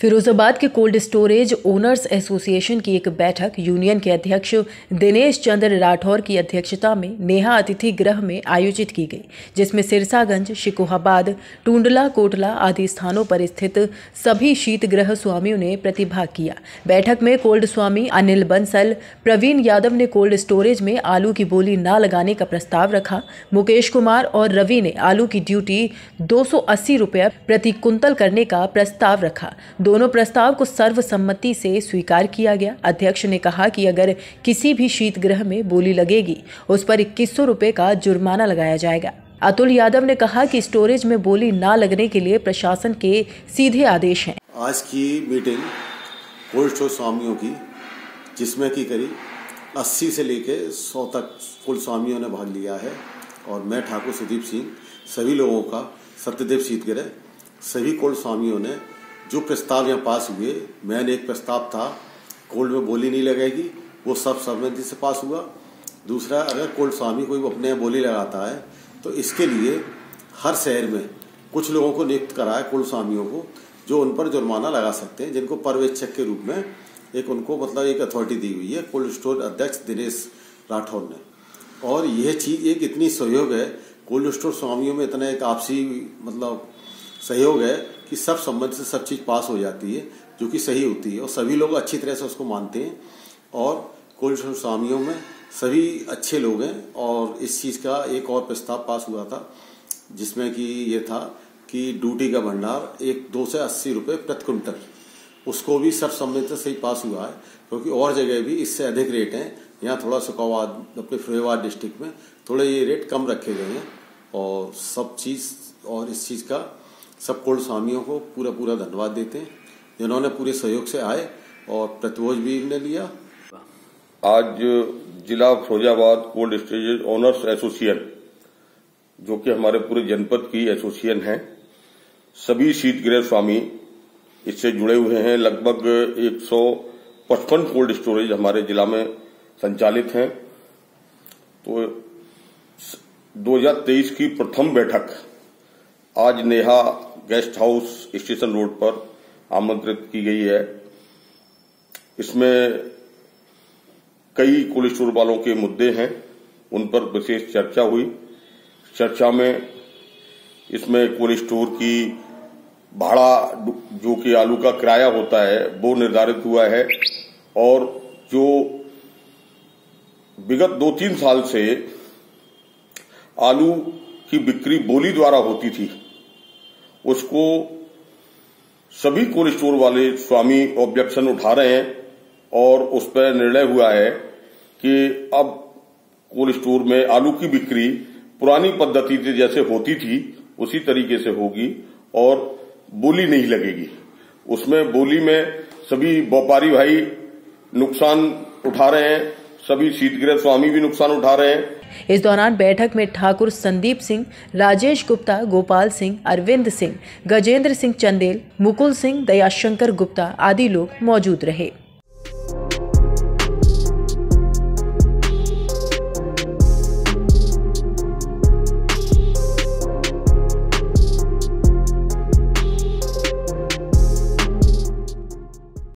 फिरोजाबाद के cold storage owners association की एक बैठक यूनियन के अध्यक्ष दिनेश चंद्र राठौर की अध्यक्षता में नेहा अतिथि गृह में आयोजित की गई, जिसमें सिरसागंज, शिकोहाबाद, टूंडला, कोटला आदि स्थानों पर स्थित सभी शीतगृह स्वामियों ने प्रतिभाग किया। बैठक में कोल्ड स्वामी अनिल बंसल, प्रवीण यादव ने कोल्ड स्टोरेज में आलू की बोली न लगाने का प्रस्ताव रखा, मुकेश कुमार और रवि ने आलू की ड्यूटी दो सौ प्रति कुंतल करने का प्रस्ताव रखा। दोनों प्रस्ताव को सर्वसम्मति से स्वीकार किया गया। अध्यक्ष ने कहा कि अगर किसी भी शीतगृह में बोली लगेगी, उस पर इक्कीस सौ का जुर्माना लगाया जाएगा। अतुल यादव ने कहा कि स्टोरेज में बोली ना लगने के लिए प्रशासन के सीधे आदेश हैं। आज की मीटिंग कोल्ड स्टोर स्वामियों की, जिसमें की करीब 80 से लेके 100 तक कुल स्वामियों ने भाग लिया है। और मैं ठाकुर सुदीप सिंह, सभी लोगों का सत्यदेव शीतगृह, सभी कोल्ड स्वामियों ने जो प्रस्ताव यहाँ पास हुए, मैंने एक प्रस्ताव था, कोल्ड में बोली नहीं लगेगी, वो सब सहमति से पास हुआ। दूसरा, अगर कोल्ड स्वामी कोई अपने बोली लगाता है तो इसके लिए हर शहर में कुछ लोगों को नियुक्त करा है कोल्ड स्वामियों को, जो उन पर जुर्माना लगा सकते हैं, जिनको पर्यवेक्षक के रूप में एक उनको मतलब एक अथॉरिटी दी हुई है, कोल्ड स्टोर अध्यक्ष दिनेश राठौर ने। और यह चीज़ एक इतनी सहयोग है, कोल्ड स्टोर स्वामियों में इतना एक आपसी मतलब सहयोग है कि सब संबंध से सब चीज़ पास हो जाती है, जो कि सही होती है। और सभी लोग अच्छी तरह से उसको मानते हैं। और कुल स्वामियों में सभी अच्छे लोग हैं। और इस चीज़ का एक और प्रस्ताव पास हुआ था, जिसमें कि ये था कि ड्यूटी का भंडार एक दो से अस्सी रुपये प्रति क्विंटल। उसको भी सब सम्मति से सही पास हुआ है, क्योंकि और जगह भी इससे अधिक रेट हैं। यहाँ थोड़ा सुखावाद अपने फिरोजाबाद डिस्ट्रिक्ट में थोड़े ये रेट कम रखे गए हैं। और सब चीज़, और इस चीज़ का सब कोल्ड स्वामियों को पूरा पूरा धन्यवाद देते हैं। जिन्होंने पूरे सहयोग से आए और प्रतिभोज भी इनने लिया। आज जिला Firozabad cold storage owners association, जो कि हमारे पूरे जनपद की एसोसिएशन है, सभी शीतगृह स्वामी इससे जुड़े हुए हैं। लगभग एक सौ पचपन कोल्ड स्टोरेज हमारे जिला में संचालित हैं। तो 2023 की प्रथम बैठक आज Neha guest house station road पर आमंत्रित की गई है। इसमें कई कोल्ड स्टोर वालों के मुद्दे हैं, उन पर विशेष चर्चा हुई। चर्चा में इसमें कोल्ड स्टोर की भाड़ा जो कि आलू का किराया होता है, वो निर्धारित हुआ है और जो विगत दो तीन साल से आलू की बिक्री बोली द्वारा होती थी उसको सभी कोल्ड स्टोर वाले स्वामी ऑब्जेक्शन उठा रहे हैं और उस पर निर्णय हुआ है कि अब कोल्ड स्टोर में आलू की बिक्री पुरानी पद्धति से जैसे होती थी, उसी तरीके से होगी और बोली नहीं लगेगी। उसमें बोली में सभी व्यापारी भाई नुकसान उठा रहे हैं, सभी शीतगृह स्वामी भी नुकसान उठा रहे हैं। इस दौरान बैठक में ठाकुर संदीप सिंह, राजेश गुप्ता, गोपाल सिंह, अरविंद सिंह, गजेंद्र सिंह चंदेल, मुकुल सिंह, दयाशंकर गुप्ता आदि लोग मौजूद रहे।